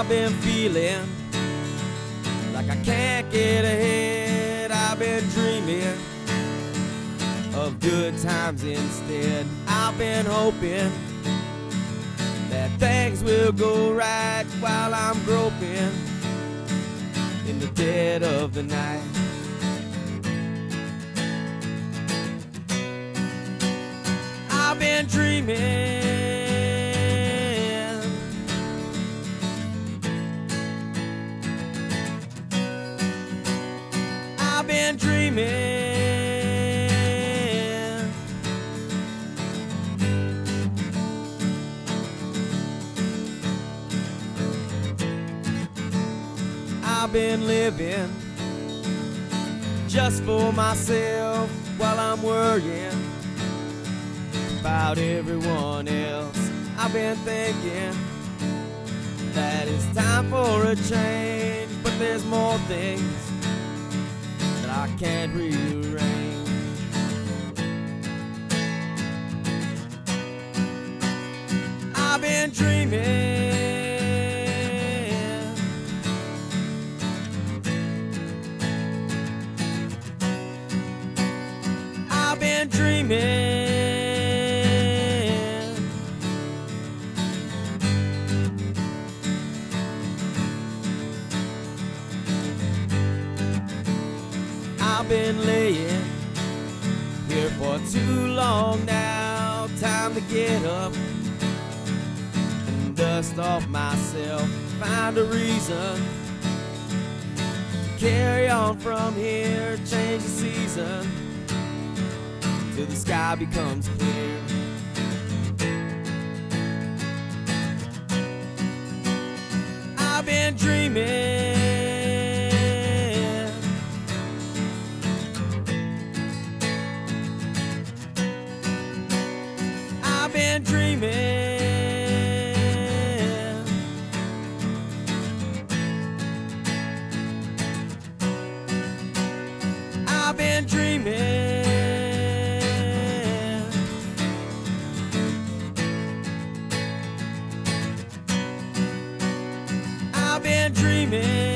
I've been feeling like I can't get ahead. I've been dreaming of good times instead. I've been hoping that things will go right while I'm groping in the dead of the night. I've been dreaming. Been dreaming. I've been living just for myself while I'm worrying about everyone else. I've been thinking that it's time for a change, but there's more things I can't rearrange. I've been dreaming. I've been dreaming. I've been laying here for too long now. Time to get up and dust off myself. Find a reason. Carry on from here, change the season till the sky becomes clear. Been dreaming. I've been dreaming. I've been dreaming.